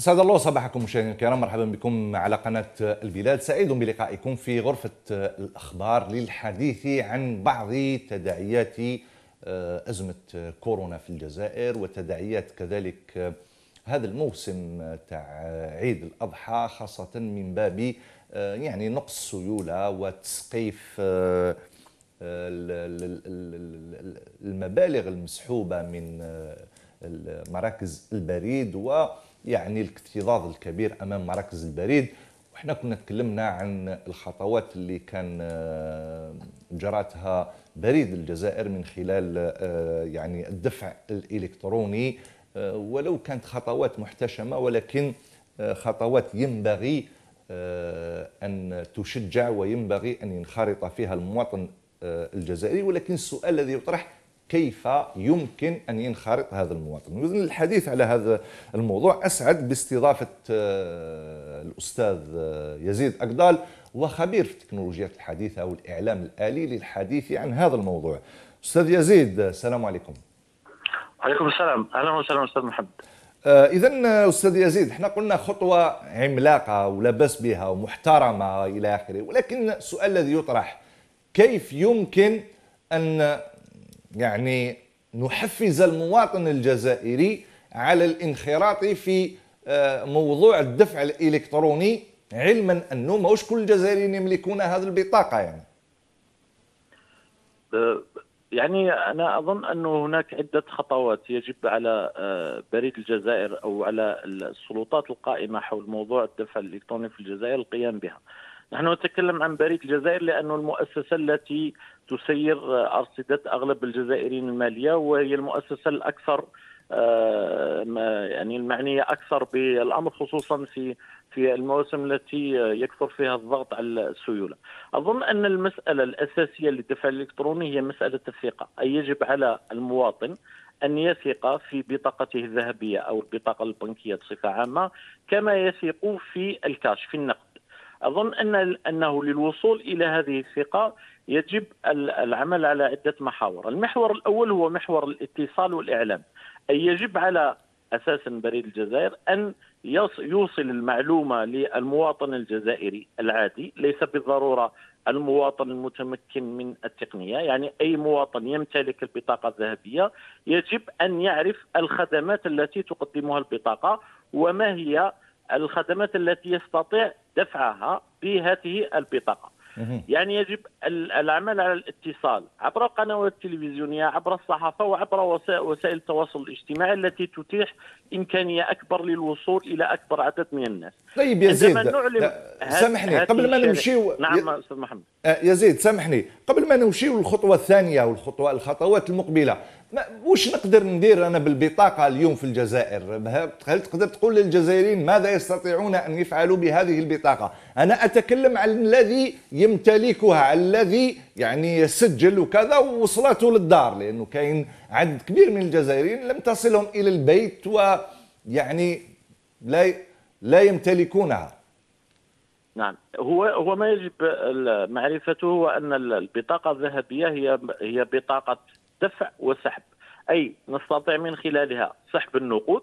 أسعد الله صباحكم مشاهدينا الكرام مرحبا بكم على قناة البلاد. سعيد بلقائكم في غرفة الأخبار للحديث عن بعض تداعيات آه، أزمة كورونا في الجزائر وتداعيات كذلك آه، هذا الموسم تاع عيد الأضحى خاصة من باب آه، يعني نقص السيوله وتسقيف المبالغ المسحوبة من مراكز البريد ويعني الاكتظاظ الكبير أمام مراكز البريد. وحنا كنا تكلمنا عن الخطوات اللي كان آه، جراتها بريد الجزائر من خلال آه، يعني الدفع الإلكتروني. آه، ولو كانت خطوات محتشمة ولكن خطوات ينبغي أن تشجع وينبغي أن ينخرط فيها المواطن الجزائري. ولكن السؤال الذي يطرح كيف يمكن أن ينخرط هذا المواطن. الحديث على هذا الموضوع أسعد باستضافة آه، الأستاذ آه، يزيد أقدال وخبير في التكنولوجيات الحديثة والإعلام الآلي للحديث عن هذا الموضوع. أستاذ يزيد السلام عليكم. وعليكم السلام. أهلا وسهلا أستاذ محمد. آه، إذا أستاذ يزيد إحنا قلنا خطوة عملاقة ولا بأس بها ومحترمة إلى آخره ولكن السؤال الذي يطرح كيف يمكن أن يعني نحفز المواطن الجزائري على الانخراط في آه، موضوع الدفع الإلكتروني علما أنه ماهوش كل الجزائريين يملكون هذه البطاقة يعني آه، يعني أنا أظن انه هناك عدة خطوات يجب على آه، بريد الجزائر أو على السلطات القائمة حول موضوع الدفع الإلكتروني في الجزائر القيام بها. نحن نتكلم عن بريد الجزائر لأنه المؤسسة التي تسير أرصدة أغلب الجزائريين المالية وهي المؤسسة الأكثر آه، يعني المعنية أكثر بالأمر خصوصا في في المواسم التي يكثر فيها الضغط على السيولة. أظن أن المسألة الأساسية للدفع الإلكتروني هي مسألة الثقة، أي يجب على المواطن أن يثق في بطاقته الذهبية أو البطاقة البنكية بصفة عامة كما يثق في الكاش في النقد. أظن أن أنه للوصول إلى هذه الثقة يجب العمل على عدة محاور، المحور الأول هو محور الاتصال والإعلام، أي يجب على أساس بريد الجزائر أن يوصل المعلومة للمواطن الجزائري العادي، ليس بالضرورة المواطن المتمكن من التقنية، يعني أي مواطن يمتلك البطاقة الذهبية يجب أن يعرف الخدمات التي تقدمها البطاقة وما هي الخدمات التي يستطيع دفعها بهذه البطاقة. يعني يجب العمل على الاتصال عبر القنوات التلفزيونية عبر الصحافة وعبر وسائل التواصل الاجتماعي التي تتيح إمكانية أكبر للوصول إلى أكبر عدد من الناس. طيب يزيد سامحني قبل ما نمشي نعم أستاذ محمد آه، يزيد سامحني قبل ما نمشي للخطوة الثانية والخطوه الخطوات المقبلة وش نقدر ندير أنا بالبطاقة اليوم في الجزائر؟ هل تقدر تقول للجزائريين ماذا يستطيعون أن يفعلوا بهذه البطاقة؟ أنا أتكلم عن الذي يمتلكها الذي يعني يسجل وكذا ووصلته للدار لأنه كاين عدد كبير من الجزائريين لم تصلهم إلى البيت ويعني لا لا يمتلكونها. نعم. هو هو ما يجب معرفته هو أن البطاقة الذهبية هي هي بطاقة دفع وسحب. أي نستطيع من خلالها سحب النقود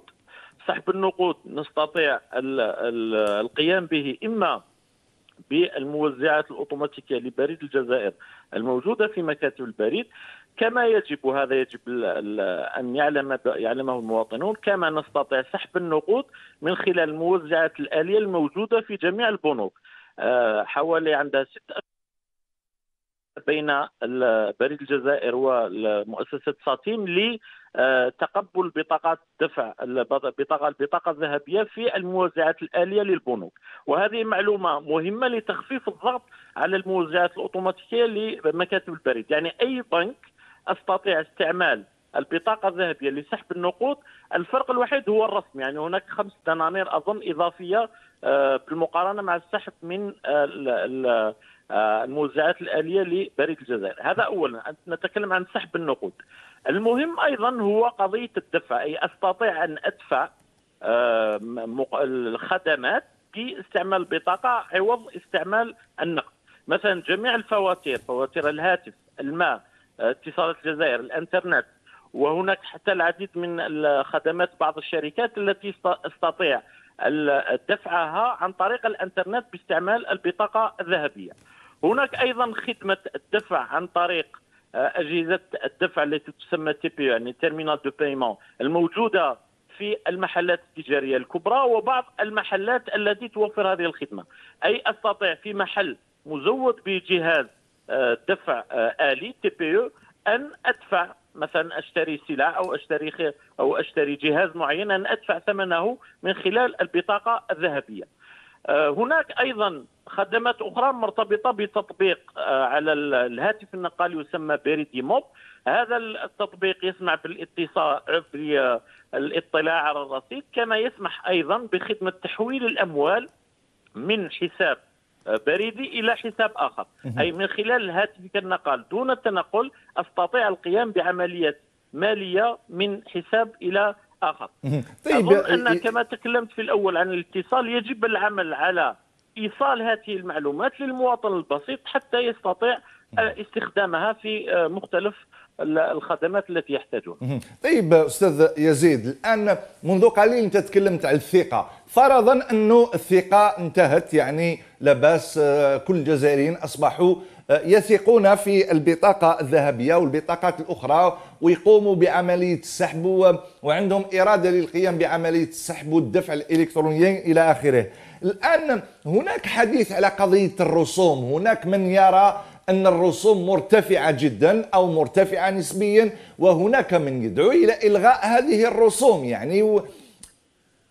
سحب النقود نستطيع القيام به إما بالموزعات الأوتوماتيكية لبريد الجزائر الموجودة في مكاتب البريد. كما يجب هذا يجب أن يعلم يعلمه المواطنون كما نستطيع سحب النقود من خلال الموزعات الآلية الموجودة في جميع البنوك. آه، حوالي عندها ست بين بريد الجزائر ومؤسسة ساتيم لتقبل بطاقات الدفع البطاقه البطاقة الذهبية في الموزعات الآلية للبنوك. وهذه معلومة مهمة لتخفيف الضغط على الموزعات الأوتوماتيكية لمكاتب البريد. يعني أي بنك أستطيع استعمال البطاقة الذهبية لسحب النقود الفرق الوحيد هو الرسم. يعني هناك خمس دنانير أظن إضافية آه، بالمقارنة مع السحب من الموزعات الآلية لبريد الجزائر. هذا أولا. نتكلم عن سحب النقود. المهم أيضا هو قضية الدفع أي أستطيع أن أدفع آه، الخدمات باستعمال البطاقة عوض استعمال النقد. مثلا جميع الفواتير فواتير الهاتف الماء اتصالات الجزائر الإنترنت وهناك حتى العديد من الخدمات بعض الشركات التي أستطيع دفعها عن طريق الإنترنت باستعمال البطاقة الذهبية. هناك أيضا خدمة الدفع عن طريق آه، أجهزة الدفع التي تسمى TPE يعني terminal de paiement الموجودة في المحلات التجارية الكبرى وبعض المحلات التي توفر هذه الخدمة أي أستطيع في محل مزود بجهاز آه، دفع آه، آلي TPE أن أدفع مثلا أشتري سلع أو أشتري أو أشتري جهاز معين أن أدفع ثمنه من خلال البطاقة الذهبية. آه، هناك أيضا خدمات أخرى مرتبطة بتطبيق آه، على الهاتف النقالي يسمى بيريدي موب. هذا التطبيق يسمح بالاتصال بالاطلاع على الرصيد كما يسمح أيضا بخدمة تحويل الأموال من حساب آه، بريدي إلى حساب آخر. أي من خلال هاتفك النقال دون التنقل أستطيع القيام بعمليه مالية من حساب إلى آخر. طيب أظن أن كما تكلمت في الأول عن الاتصال يجب العمل على إيصال هذه المعلومات للمواطن البسيط حتى يستطيع استخدامها في مختلف الخدمات التي يحتاجها طيب أستاذ يزيد الآن منذ قليل أنت تكلمت عن الثقة. فرضا أنه الثقة انتهت يعني لاباس كل الجزائريين أصبحوا يثقون في البطاقة الذهبية والبطاقات الأخرى ويقوموا بعملية السحب وعندهم إرادة للقيام بعملية السحب والدفع الإلكتروني إلى آخره. الآن هناك حديث على قضية الرسوم. هناك من يرى أن الرسوم مرتفعة جدا أو مرتفعة نسبيا وهناك من يدعو إلى إلغاء هذه الرسوم. يعني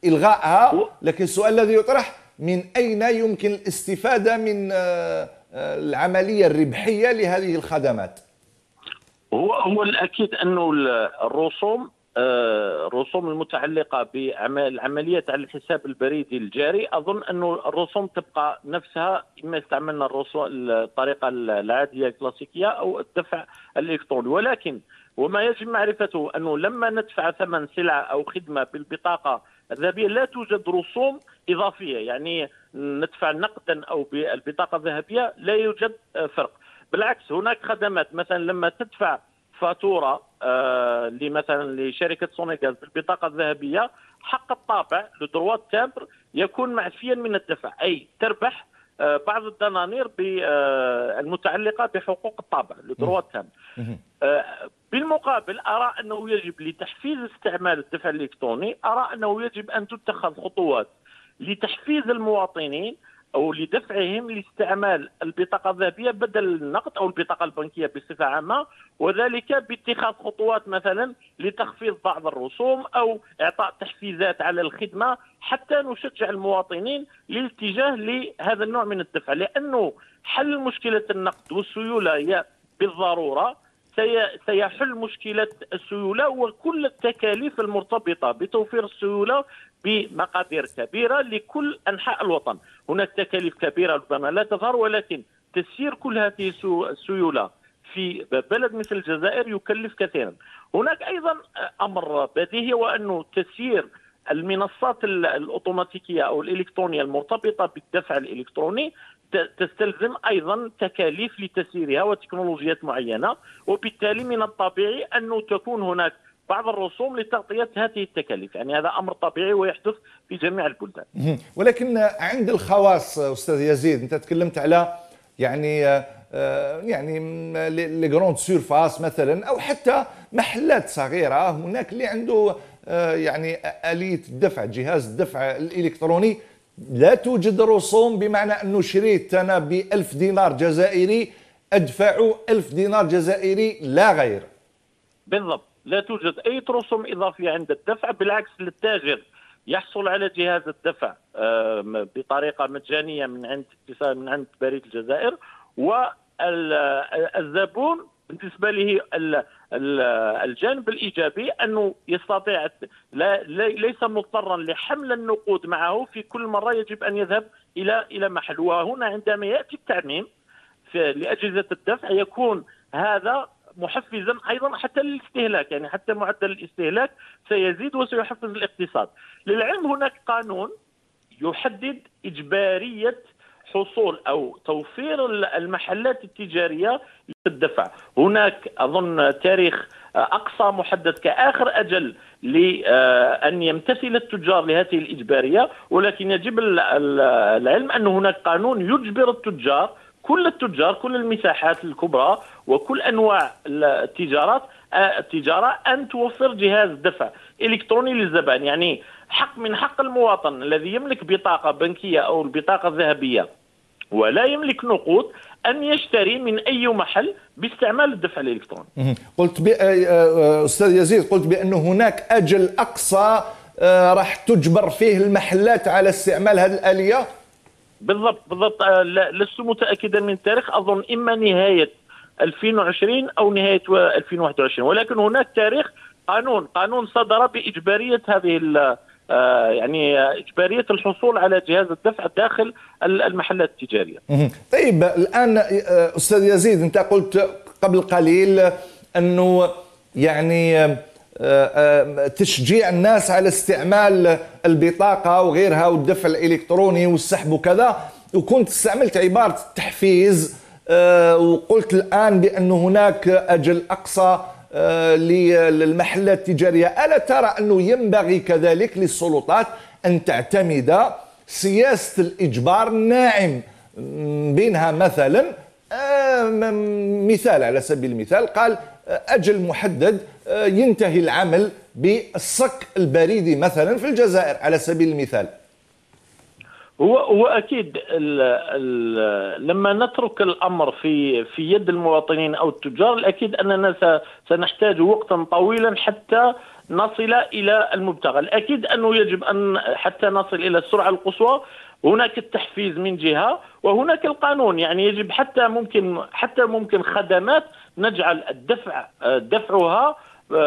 إلغائها لكن السؤال الذي يطرح من أين يمكن الاستفادة من آه، العملية الربحية لهذه الخدمات. هو هو الأكيد أنه الرسوم آه، الرسوم المتعلقة بالعمليات على الحساب البريدي الجاري أظن أن الرسوم تبقى نفسها إما استعملنا الرسوم الطريقة العادية الكلاسيكية أو الدفع الإلكتروني. ولكن وما يجب معرفته أنه لما ندفع ثمن سلعة أو خدمة بالبطاقة الذهبية لا توجد رسوم إضافية يعني ندفع نقدا أو بالبطاقه الذهبية لا يوجد آه، فرق. بالعكس هناك خدمات مثلا لما تدفع فاتورة آه لمثلا لشركة سونلغاز بالبطاقة الذهبية حق الطابع le droit timbre يكون معفيا من الدفع أي تربح بعض الدنانير آه، المتعلقة بحقوق الطابع آه، بالمقابل أرى أنه يجب لتحفيز استعمال الدفع الإلكتروني أرى أنه يجب أن تتخذ خطوات لتحفيز المواطنين أو لدفعهم لاستعمال البطاقة الذهبية بدل النقد أو البطاقة البنكية بصفة عامة وذلك باتخاذ خطوات مثلا لتخفيض بعض الرسوم أو إعطاء تحفيزات على الخدمة حتى نشجع المواطنين للاتجاه لهذا النوع من الدفع لأنه حل مشكلة النقد والسيولة هي بالضرورة. سيحل مشكلة السيولة وكل التكاليف المرتبطة بتوفير السيولة بمقادير كبيرة لكل أنحاء الوطن. هناك تكاليف كبيرة ربما لا تظهر ولكن تسيير كل هذه السيولة في بلد مثل الجزائر يكلف كثيرا. هناك أيضا أمر بديهي وأنه تسيير المنصات الأوتوماتيكية أو الإلكترونية المرتبطة بالدفع الإلكتروني. تستلزم أيضا تكاليف لتسييرها وتكنولوجيات معينة وبالتالي من الطبيعي أنه تكون هناك بعض الرسوم لتغطية هذه التكاليف، يعني هذا أمر طبيعي ويحدث في جميع البلدان. ولكن عند الخواص أستاذ يزيد أنت تكلمت على يعني آه، يعني les grandes surfaces مثلا أو حتى محلات صغيرة. هناك اللي عنده آه، يعني آلية الدفع جهاز الدفع الإلكتروني. لا توجد رسوم بمعنى أنه شريت أنا ب 1000 دينار جزائري أدفع 1000 دينار جزائري لا غير. بالضبط. لا توجد أي رسوم اضافيه عند الدفع بالعكس للتاجر يحصل على جهاز الدفع بطريقة مجانية من عند من عند بريد الجزائر والزبون بالنسبة له الجانب الإيجابي أنه يستطيع لا ليس مضطرا لحمل النقود معه في كل مرة يجب أن يذهب إلى إلى محل. وهنا عندما يأتي التعميم لأجهزة الدفع يكون هذا محفزا أيضا حتى للاستهلاك يعني حتى معدل الاستهلاك سيزيد وسيحفز الاقتصاد. للعلم هناك قانون يحدد إجبارية حصول أو توفير المحلات التجارية للدفع. هناك أظن تاريخ أقصى محدد كآخر أجل لأن يمتثل التجار لهذه الإجبارية ولكن يجب العلم أن هناك قانون يجبر التجار كل التجار كل المساحات الكبرى وكل أنواع التجارات التجارة أن توفر جهاز دفع إلكتروني للزبائن يعني حق من حق المواطن الذي يملك بطاقة بنكية أو البطاقة الذهبية ولا يملك نقود أن يشتري من أي محل باستعمال الدفع الإلكتروني. قلت. آه، آه، أستاذ يزيد قلت بأن هناك أجل أقصى آه، راح تجبر فيه المحلات على استعمال هذه الآلية؟ بالضبط بالضبط. لست متأكدا من التاريخ. أظن إما نهاية 2020 أو نهاية 2021 ولكن هناك تاريخ قانون. قانون صدر بإجبارية هذه آه، يعني إجبارية الحصول على جهاز الدفع داخل المحلات التجارية. طيب الآن آه، أستاذ يزيد أنت قلت قبل قليل أنه يعني آه، تشجيع الناس على استعمال البطاقة وغيرها والدفع الإلكتروني والسحب وكذا. وكنت استعملت عبارة التحفيز وقلت الآن بأن هناك أجل أقصى آه، للمحلات التجارية. ألا ترى أنه ينبغي كذلك للسلطات أن تعتمد سياسة الإجبار الناعم بينها مثلا آه، مثال على سبيل المثال قال آه، أجل محدد ينتهي العمل بالصك البريدي مثلا في الجزائر على سبيل المثال. هو هو أكيد ال ال لما نترك الأمر في في يد المواطنين أو التجار الأكيد أننا سنحتاج وقتا طويلا حتى نصل إلى المبتغى، الاكيد أنه يجب أن حتى نصل إلى السرعة القصوى. هناك التحفيز من جهة وهناك القانون. يعني يجب حتى ممكن حتى ممكن خدمات نجعل الدفع دفعها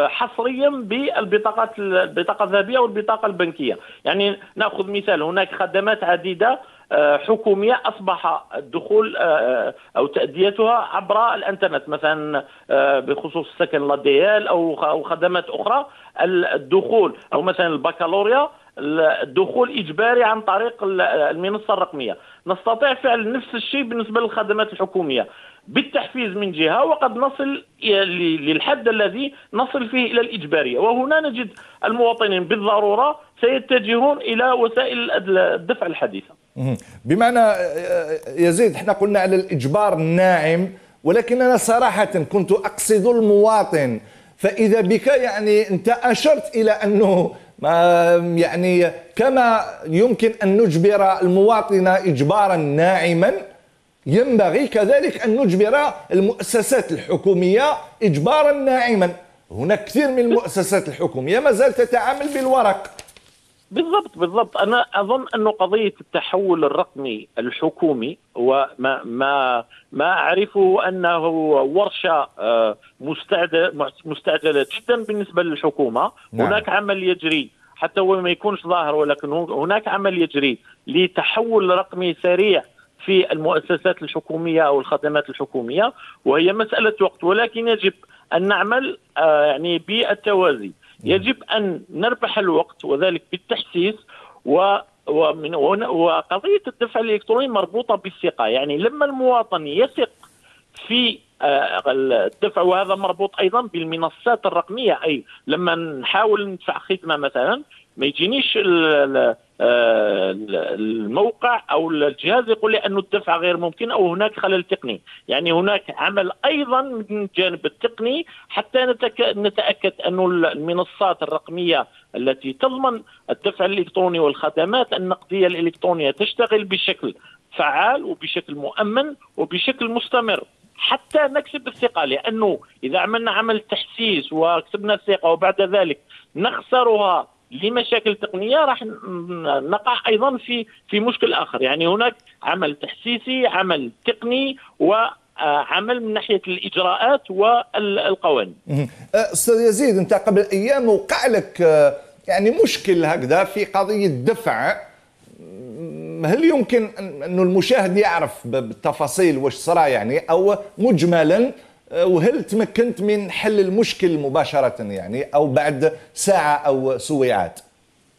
حصريا بالبطاقات البطاقة الذهبية والبطاقه البنكية. يعني نأخذ مثال هناك خدمات عديدة آه، حكومية أصبح الدخول آه، أو تأديتها عبر الإنترنت مثلا آه، بخصوص السكن لاديال أو خدمات أخرى. الدخول أو مثلا البكالوريا الدخول إجباري عن طريق المنصة الرقمية. نستطيع فعل نفس الشيء بالنسبة للخدمات الحكومية. بالتحفيز من جهة وقد نصل للحد الذي نصل فيه إلى الإجبارية. وهنا نجد المواطنين بالضرورة سيتجهون إلى وسائل الدفع الحديثة. بمعنى يزيد إحنا قلنا على الإجبار الناعم ولكننا صراحة كنت أقصد المواطن. فإذا بك يعني أنت أشرت إلى أنه يعني كما يمكن أن نجبر المواطن إجبارا ناعما ينبغي كذلك أن نجبر المؤسسات الحكومية إجبارا ناعما. هناك كثير من المؤسسات الحكومية ما زالت تتعامل بالورق. بالضبط بالضبط. أنا أظن انه قضية التحول الرقمي الحكومي وما ما ما اعرفه أنه ورشة آه، مستعجلة جدا بالنسبة للحكومة. نعم. هناك عمل يجري حتى هو ما يكونش ظاهر ولكن هناك عمل يجري لتحول رقمي سريع. في المؤسسات الحكومية أو الخدمات الحكومية وهي مسألة وقت. ولكن يجب أن نعمل آه، يعني بالتوازي. يجب أن نربح الوقت وذلك بالتحسيس و ومن وقضية الدفع الإلكتروني مربوطة بالثقة. يعني لما المواطن يثق في آه، الدفع وهذا مربوط أيضا بالمنصات الرقمية أي لما نحاول ندفع خدمة مثلا ما يجينيش آه، الموقع أو الجهاز يقول لي أن الدفع غير ممكن أو هناك خلل تقني، يعني هناك عمل أيضا من الجانب التقني حتى نتأكد أن المنصات الرقمية التي تضمن الدفع الإلكتروني والخدمات النقدية الإلكترونية تشتغل بشكل فعال وبشكل مؤمن وبشكل مستمر. حتى نكسب الثقة لأنه إذا عملنا عمل تحسيس وكسبنا الثقة وبعد ذلك نخسرها لمشاكل تقنية راح نقع أيضا في في مشكل آخر. يعني هناك عمل تحسيسي عمل تقني وعمل من ناحية الإجراءات والقوانين. أستاذ يزيد أنت قبل أيام وقع لك آه، يعني مشكل هكذا في قضية دفع. هل يمكن انه المشاهد يعرف بالتفاصيل واش صرا يعني أو مجملا وهل تمكنت من حل المشكل مباشرة يعني أو بعد ساعة أو سويعات؟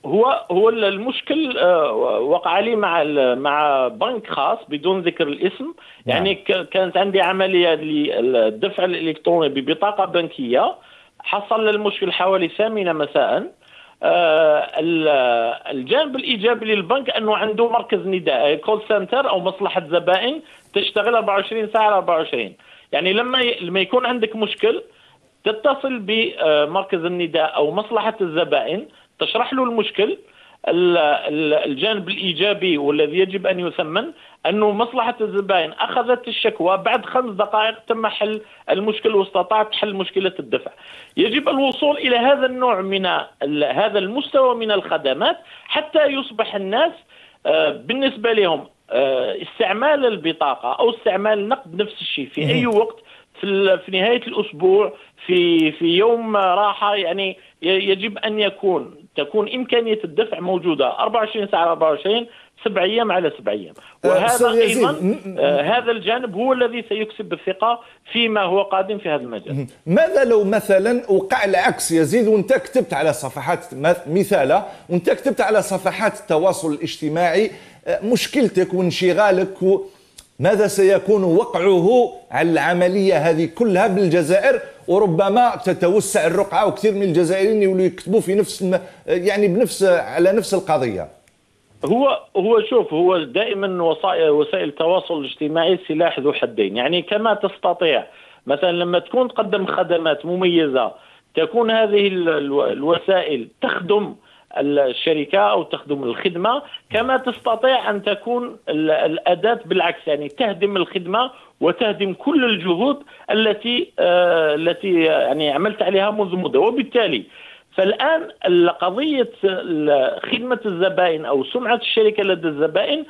هو هو المشكل آه، وقع لي مع مع بنك خاص بدون ذكر الاسم. يعني نعم. كانت عندي عملية للدفع الإلكتروني ببطاقه بنكية. حصل المشكل حوالي ثامنة مساء. آه، الجانب الإيجابي للبنك أنه عنده مركز نداء كول سنتر أو مصلحة زبائن تشتغل 24 ساعة 24 يعني لما لما يكون عندك مشكل تتصل بمركز النداء أو مصلحة الزبائن تشرح له المشكل الجانب الإيجابي والذي يجب أن يثمن أنه مصلحة الزبائن أخذت الشكوى بعد خمس دقائق تم حل المشكلة واستطاعت حل مشكلة الدفع. يجب الوصول إلى هذا النوع من هذا المستوى من الخدمات حتى يصبح الناس آه، بالنسبة لهم استعمال البطاقة أو استعمال النقد نفس الشيء في أي وقت في في نهاية الأسبوع في في يوم راحة يعني يجب أن يكون تكون إمكانية الدفع موجودة 24 ساعة 24 سبع أيام على سبع أيام. أه، وهذا أيضا آه هذا الجانب هو الذي سيكسب الثقة فيما هو قادم في هذا المجال. ماذا لو مثلا وقع العكس يزيد وأنت كتبت على صفحات مثالة وأنت كتبت على صفحات التواصل الاجتماعي مشكلتك وانشغالك. ماذا سيكون وقعه على العملية هذه كلها بالجزائر؟ وربما تتوسع الرقعة وكثير من الجزائريين يولوا يكتبوا في نفس يعني بنفس على نفس القضية. هو هو شوف هو دائما وسائل وسائل التواصل الاجتماعي سلاح ذو حدين. يعني كما تستطيع. مثلا لما تكون تقدم خدمات مميزة تكون هذه الوسائل تخدم الشركة أو تخدم الخدمة كما تستطيع أن تكون الأداة بالعكس يعني تهدم الخدمة وتهدم كل الجهود التي آه التي يعني عملت عليها منذ مدة. وبالتالي فالآن قضيه خدمة الزبائن أو سمعة الشركة لدى الزبائن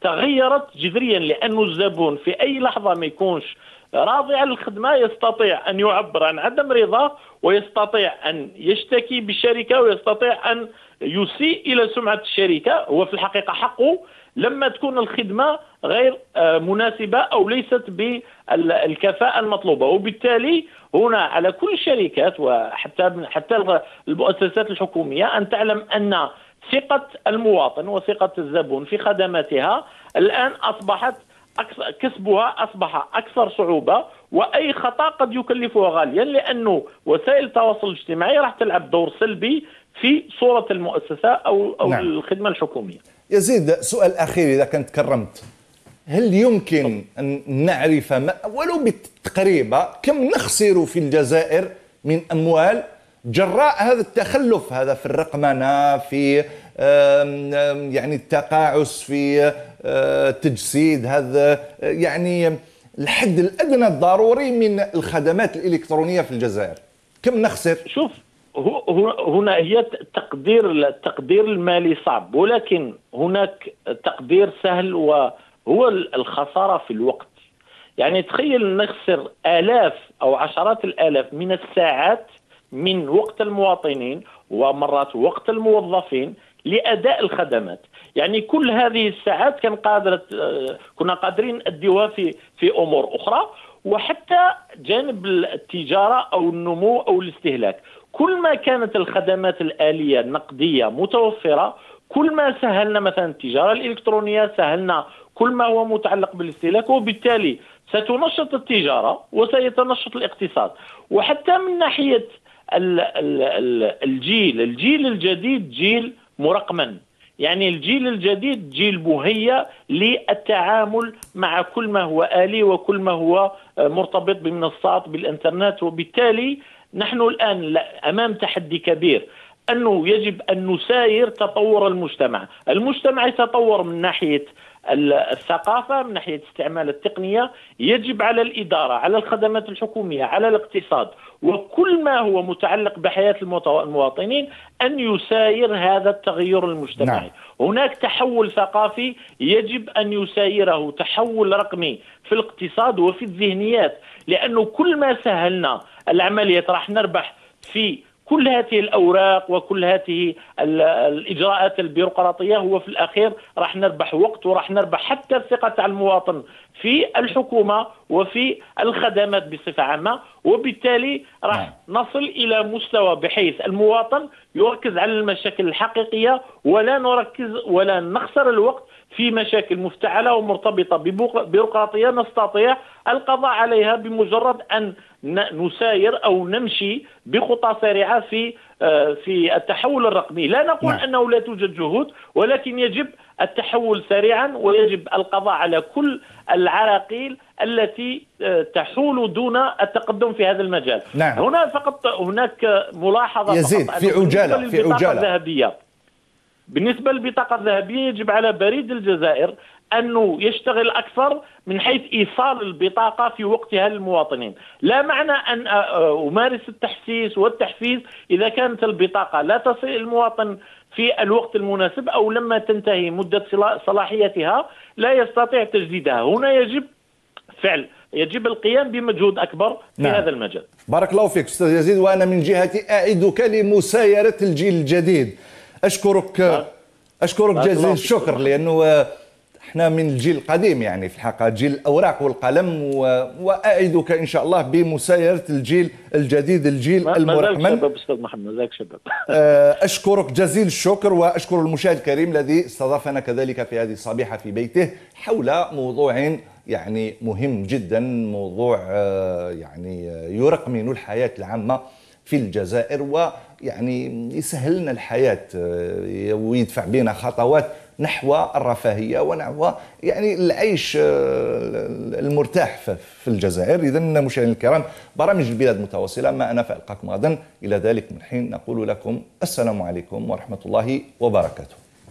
تغيرت جذريا لأنه الزبون في أي لحظة ما يكونش راضي عن الخدمة يستطيع أن يعبر عن عدم رضاه ويستطيع أن يشتكي بالشركة ويستطيع أن يسيء إلى سمعة الشركة. هو في الحقيقة حقه لما تكون الخدمة غير آه، مناسبة أو ليست بالكفاءة المطلوبة. وبالتالي هنا على كل الشركات وحتى حتى المؤسسات الحكومية أن تعلم أن ثقة المواطن وثقة الزبون في خدماتها الآن أصبحت كسبها أصبح أكثر صعوبة وأي خطأ قد يكلفها غاليا لأنه وسائل التواصل الاجتماعي راح تلعب دور سلبي في صورة المؤسسة أو أو نعم. الخدمة الحكومية. يزيد سؤال أخير إذا كنت كرمت هل يمكن أن نعرف ما ولو بالتقريبه كم نخسر في الجزائر من أموال جراء هذا التخلف هذا في الرقمنة في يعني التقاعس في آه، تجسيد هذا يعني الحد الأدنى الضروري من الخدمات الإلكترونية في الجزائر. كم نخسر؟ شوف هنا هي تقدير التقدير المالي صعب ولكن هناك تقدير سهل وهو الخسارة في الوقت. يعني تخيل نخسر آلاف أو عشرات الآلاف من الساعات من وقت المواطنين ومرات وقت الموظفين لأداء الخدمات. يعني كل هذه الساعات كان قادرة كنا قادرين نأديوها في في أمور أخرى وحتى جانب التجارة أو النمو أو الاستهلاك. كل ما كانت الخدمات الآلية النقدية متوفرة كل ما سهلنا مثلا التجارة الإلكترونية سهلنا كل ما هو متعلق بالاستهلاك وبالتالي ستنشط التجارة وسيتنشط الاقتصاد. وحتى من ناحية الجيل الجيل الجديد جيل مرقما يعني الجيل الجديد جيل مهيأ للتعامل مع كل ما هو آلي وكل ما هو مرتبط بمنصات بالإنترنت. وبالتالي نحن الآن أمام تحدي كبير أنه يجب أن نساير تطور المجتمع. المجتمع يتطور من ناحية الثقافة من ناحية استعمال التقنية يجب على الإدارة على الخدمات الحكومية على الاقتصاد وكل ما هو متعلق بحياة المواطنين أن يساير هذا التغير المجتمعي نعم. هناك تحول ثقافي يجب أن يسايره تحول رقمي في الاقتصاد وفي الذهنيات لأنه كل ما سهلنا العملية راح نربح في كل هذه الأوراق وكل هذه الإجراءات البيروقراطية هو في الأخير راح نربح وقت وراح نربح حتى الثقة تاع المواطن في الحكومة وفي الخدمات بصفة عامة وبالتالي راح نعم. نصل إلى مستوى بحيث المواطن يركز على المشاكل الحقيقية ولا نركز ولا نخسر الوقت في مشاكل مفتعلة ومرتبطة ببيروقراطيه نستطيع القضاء عليها بمجرد أن نساير أو نمشي بخطى سريعه في آه، في التحول الرقمي، لا نقول نعم. أنه لا توجد جهود ولكن يجب التحول سريعا ويجب القضاء على كل العراقيل التي آه، تحول دون التقدم في هذا المجال. نعم. هنا فقط هناك ملاحظة يزيد فقط في عجالة في عجالة الذهبية بالنسبة للبطاقة الذهبية يجب على بريد الجزائر أنه يشتغل أكثر من حيث إيصال البطاقة في وقتها للمواطنين، لا معنى أن أمارس التحسيس والتحفيز إذا كانت البطاقة لا تصل المواطن في الوقت المناسب أو لما تنتهي مدة صلاحيتها لا يستطيع تجديدها، هنا يجب فعل يجب القيام بمجهود أكبر في نعم. هذا المجال. بارك الله فيك أستاذ يزيد وأنا من جهتي أعدك لمسايرة الجيل الجديد. أشكرك نعم. أشكرك جزيل الشكر لأنه إحنا من الجيل القديم يعني في الحقيقة جيل الأوراق والقلم و... وأعدك إن شاء الله بمسايره الجيل الجديد الجيل المرحمن شباب أستاذ محمد ذاك شباب. آه، أشكرك جزيل الشكر وأشكر المشاهد الكريم الذي استضافنا كذلك في هذه الصبيحه في بيته حول موضوع يعني مهم جدا موضوع آه، يعني يرقمن الحياة العامة في الجزائر ويعني يسهل لنا الحياة آه، ويدفع بنا خطوات نحو الرفاهية ونحو يعني العيش آه، المرتاح في الجزائر. إذا مشاهدينا الكرام برامج البلاد متواصلة. ما أنا فألقاكم غدا. إلى ذلك من حين نقول لكم السلام عليكم ورحمة الله وبركاته.